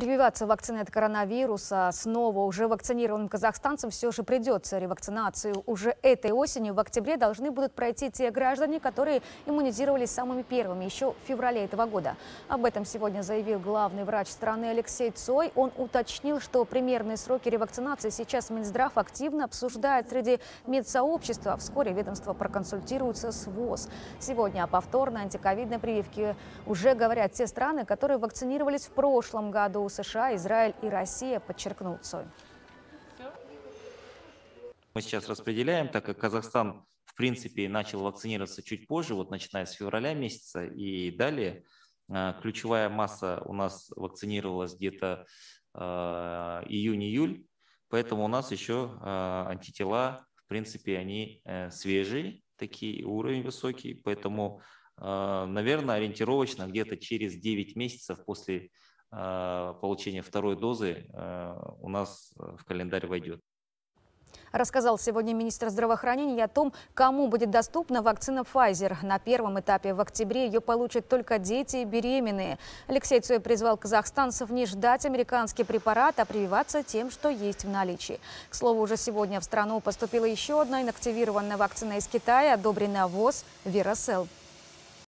Прививаться вакциной от коронавируса снова уже вакцинированным казахстанцам все же придется ревакцинацию. Уже этой осенью в октябре должны будут пройти те граждане, которые иммунизировались самыми первыми еще в феврале этого года. Об этом сегодня заявил главный врач страны Алексей Цой. Он уточнил, что примерные сроки ревакцинации сейчас Минздрав активно обсуждает среди медсообщества. Вскоре ведомство проконсультируется с ВОЗ. Сегодня о повторной антиковидной прививке уже говорят те страны, которые вакцинировались в прошлом году. США, Израиль и Россия, подчеркнул Цой. Мы сейчас распределяем, так как Казахстан, в принципе, начал вакцинироваться чуть позже, вот начиная с февраля месяца и далее. А, ключевая масса у нас вакцинировалась где-то а, июнь-июль, поэтому у нас еще а, антитела, в принципе, они э, свежие, такие, уровень высокий, поэтому, наверное, ориентировочно где-то через 9 месяцев после Э, получения второй дозы э, у нас э, в календарь войдет. Рассказал сегодня министр здравоохранения о том, кому будет доступна вакцина Pfizer. На первом этапе в октябре ее получат только дети и беременные. Алексей Цой призвал казахстанцев не ждать американский препарат, а прививаться тем, что есть в наличии. К слову, уже сегодня в страну поступила еще одна инактивированная вакцина из Китая, одобренная ВОЗ «Веросел».